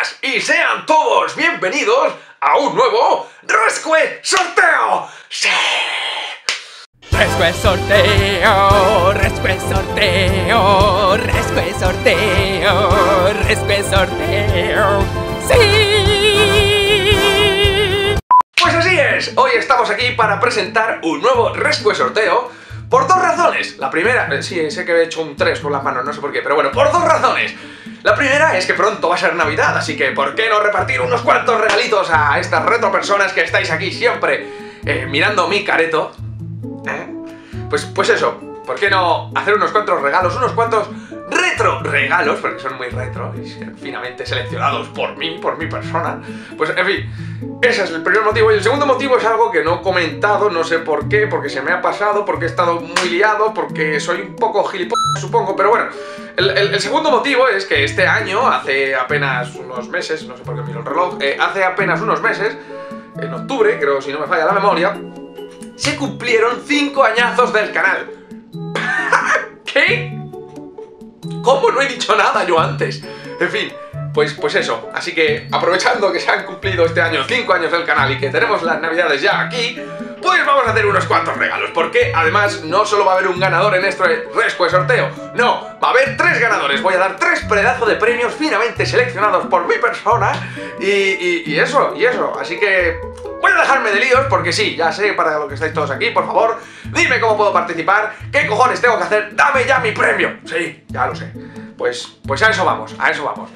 buenas y sean todos bienvenidos a un nuevo Rescue Sorteo. ¡Sí! Rescue sorteo, rescue sorteo, rescue sorteo, rescue sorteo. ¡Sí! Pues así es, hoy estamos aquí para presentar un nuevo Rescue Sorteo por dos razones. La primera, eh, sí, sé que he hecho un 3 con las manos, no sé por qué, pero bueno, por dos razones. La primera es que pronto va a ser Navidad, así que ¿por qué no repartir unos cuantos regalitos a estas retro personas que estáis aquí siempre eh, mirando mi careto? ¿Eh? Pues, pues eso, ¿por qué no hacer unos cuantos regalos, unos cuantos regalos, porque son muy retro y finamente seleccionados por mí, por mi persona? Pues en fin, ese es el primer motivo. Y el segundo motivo es algo que no he comentado, no sé por qué, porque se me ha pasado, porque he estado muy liado, porque soy un poco gilipollas, supongo, pero bueno. El segundo motivo es que este año, hace apenas unos meses, no sé por qué miro el reloj, eh, hace apenas unos meses, en octubre, creo si no me falla la memoria, se cumplieron 5 añazos del canal. ¿Cómo no he dicho nada yo antes? En fin, pues, pues eso. Así que aprovechando que se han cumplido este año 5 años del canal y que tenemos las navidades ya aquí, pues vamos a hacer unos cuantos regalos. Porque además no solo va a haber un ganador en este Rescue sorteo, no, va a haber tres ganadores. Voy a dar tres pedazos de premios finamente seleccionados por mi persona. Y, y- y eso, y eso. Así que Voy a dejarme de líos porque sí, ya sé para lo que estáis todos aquí, por favor, dime cómo puedo participar, qué cojones tengo que hacer, dame ya mi premio. Sí, ya lo sé. Pues, pues a eso vamos, a eso vamos.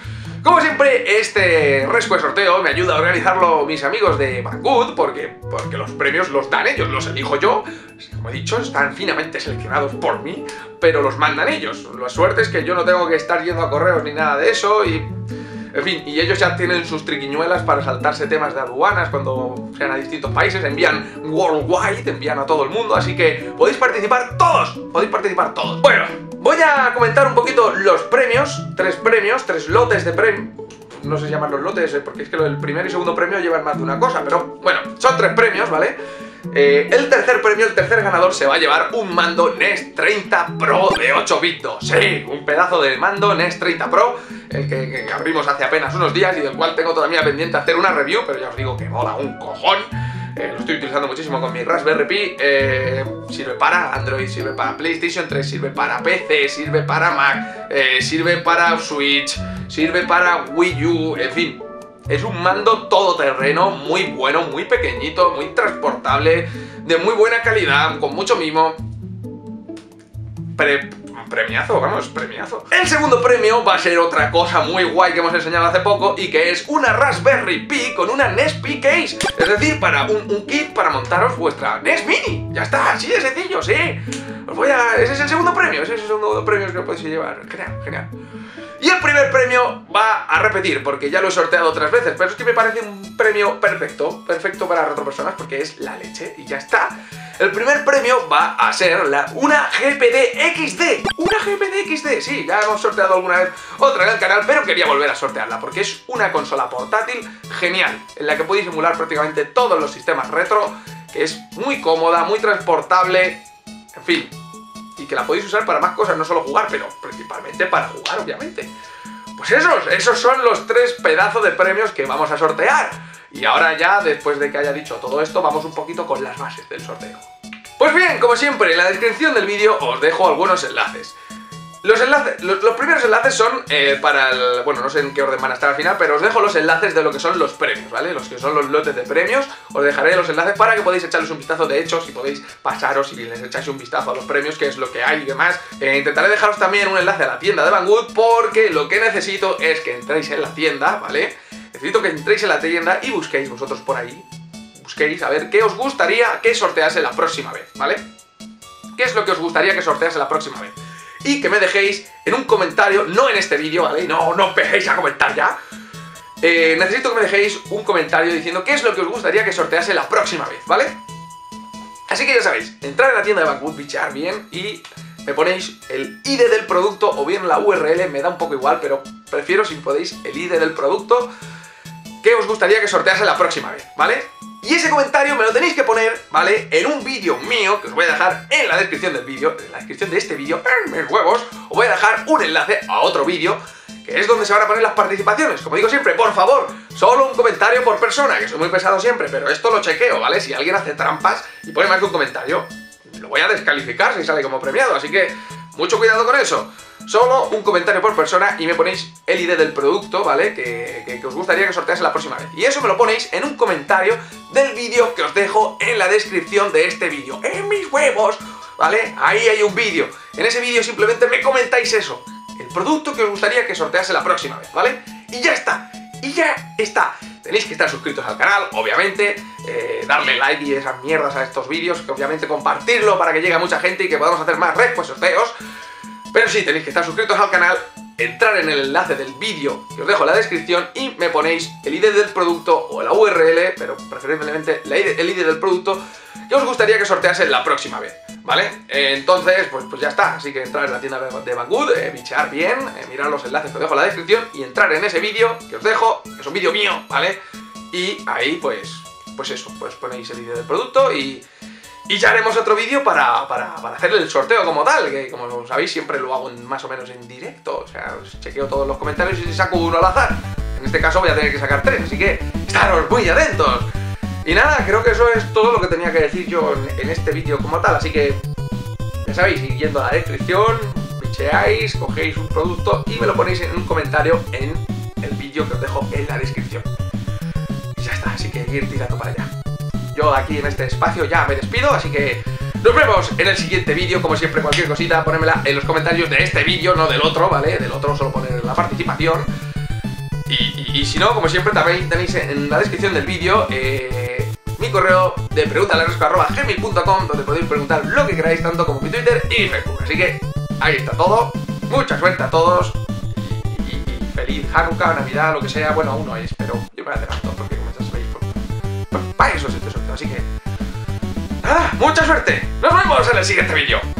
Como siempre, este Rescue sorteo me ayuda a organizarlo mis amigos de Banggood, porque, porque los premios los dan ellos, los elijo yo. Como he dicho, están finamente seleccionados por mí, pero los mandan ellos. La suerte es que yo no tengo que estar yendo a correos ni nada de eso y... En fin, y ellos ya tienen sus triquiñuelas para saltarse temas de aduanas cuando sean a distintos países, envían worldwide, envían a todo el mundo, así que podéis participar todos, podéis participar todos. Bueno, voy a comentar un poquito los premios, tres premios, tres lotes de premios. No sé si llaman los lotes, eh, porque es que el primer y segundo premio llevan más de una cosa, pero bueno, son tres premios, ¿vale? Eh, el tercer premio, el tercer ganador, se va a llevar un mando NES 30 Pro de 8 bits. Sí, un pedazo de mando NES 30 Pro, el que, abrimos hace apenas unos días y del cual tengo todavía pendiente hacer una review, pero ya os digo que mola un cojón. Eh, lo estoy utilizando muchísimo con mi Raspberry Pi. eh, sirve para Android, sirve para PlayStation 3, sirve para PC, sirve para Mac, eh, sirve para Switch, sirve para Wii U, en fin. Es un mando todoterreno, muy bueno, muy pequeñito, muy transportable, de muy buena calidad, con mucho mimo. Pre- premiazo, vamos, premiazo. El segundo premio va a ser otra cosa muy guay que hemos enseñado hace poco y que es una Raspberry Pi con una NES Pi Case. Es decir, para un, kit para montaros vuestra NES Mini. Ya está, así de sencillo, sí. Os voy a... Ese es el segundo premio, ese es el segundo premio que podéis llevar. Genial, genial. Y el primer premio va a repetir, porque ya lo he sorteado otras veces, pero es que me parece un premio perfecto, perfecto para retropersonas, porque es la leche y ya está. El primer premio va a ser la, una GPD XD. Una GPD XD, sí, ya hemos sorteado alguna vez otra en el canal, pero quería volver a sortearla, porque es una consola portátil genial, en la que podéis emular prácticamente todos los sistemas retro, que es muy cómoda, muy transportable, en fin, y que la podéis usar para más cosas, no solo jugar, pero principalmente para jugar, obviamente. Pues esos, esos son los tres pedazos de premios que vamos a sortear. Y ahora ya, después de que haya dicho todo esto, vamos un poquito con las bases del sorteo. Pues bien, como siempre, en la descripción del vídeo os dejo algunos enlaces. Los, enlaces, los, primeros enlaces son eh, para el... Bueno, no sé en qué orden van a estar al final, pero os dejo los enlaces de lo que son los premios, ¿vale? Los que son los lotes de premios, os dejaré los enlaces para que podáis echarles un vistazo. De hecho, si podéis pasaros y les echáis un vistazo a los premios, que es lo que hay y demás. Eh, intentaré dejaros también un enlace a la tienda de Banggood, porque lo que necesito es que entréis en la tienda, ¿vale? Necesito que entréis en la tienda y busquéis vosotros por ahí. Busquéis a ver qué os gustaría que sortease la próxima vez, ¿vale? ¿Qué es lo que os gustaría que sortease la próxima vez? Y que me dejéis en un comentario, no en este vídeo, ¿vale? No, no empecéis a comentar ya. Eh, necesito que me dejéis un comentario diciendo qué es lo que os gustaría que sortease la próxima vez, ¿vale? Así que ya sabéis, entrar en la tienda de Banggood, bichear bien y me ponéis el ID del producto o bien la URL, me da un poco igual, pero prefiero si podéis el ID del producto que os gustaría que sortease la próxima vez, ¿vale? Y ese comentario me lo tenéis que poner, ¿vale? En un vídeo mío, que os voy a dejar en la descripción del vídeo, en la descripción de este vídeo, en mis huevos, os voy a dejar un enlace a otro vídeo que es donde se van a poner las participaciones. Como digo siempre, por favor, solo un comentario por persona, que soy muy pesado siempre, pero esto lo chequeo, ¿vale? Si alguien hace trampas y pone más que un comentario, lo voy a descalificar si sale como premiado, así que mucho cuidado con eso. Solo un comentario por persona y me ponéis el ID del producto, ¿vale? Que, que, os gustaría que sortease la próxima vez. Y eso me lo ponéis en un comentario del vídeo que os dejo en la descripción de este vídeo. ¡En mis huevos! ¿Vale? Ahí hay un vídeo. En ese vídeo simplemente me comentáis eso. El producto que os gustaría que sortease la próxima vez, ¿vale? Y ya está. Y ya está. Tenéis que estar suscritos al canal, obviamente, eh, darle like y esas mierdas a estos vídeos, que obviamente compartirlo para que llegue a mucha gente y que podamos hacer más respuestas. Pero sí, tenéis que estar suscritos al canal, entrar en el enlace del vídeo que os dejo en la descripción y me ponéis el ID del producto o la URL, pero preferiblemente el ID del producto que os gustaría que sortease la próxima vez, ¿vale? entonces, pues, pues ya está, así que entrar en la tienda de Banggood, eh, bichear bien, eh, mirar los enlaces que os dejo en la descripción y entrar en ese vídeo que os dejo, que es un vídeo mío, ¿vale? Y ahí, pues, pues eso, pues ponéis el ID del producto y y ya haremos otro vídeo para, para, para, hacer el sorteo como tal, que como sabéis siempre lo hago más o menos en directo. O sea, chequeo todos los comentarios y saco uno al azar. En este caso voy a tener que sacar tres, así que estaros muy atentos. Y nada, creo que eso es todo lo que tenía que decir yo en, este vídeo como tal, así que ya sabéis, yendo a la descripción, bicheáis, cogéis un producto y me lo ponéis en un comentario en el vídeo que os dejo en la descripción. Y ya está, así que ir tirando para allá. Yo aquí en este espacio ya me despido, así que nos vemos en el siguiente vídeo. Como siempre, cualquier cosita, ponémela en los comentarios de este vídeo, no del otro, ¿vale? Del otro solo poner la participación. Y, si no, como siempre, también tenéis en la descripción del vídeo eh, mi correo de preguntaleresco.gmail.com donde podéis preguntar lo que queráis, tanto como mi Twitter y mi Facebook. Así que ahí está todo. Mucha suerte a todos. Y, feliz Hanukkah, Navidad, lo que sea. Bueno, aún no es, pero yo me adelanto porque como ya sabéis, pues, para eso es este. Así que... ¡Nada! ¡Mucha suerte! ¡Nos vemos en el siguiente vídeo!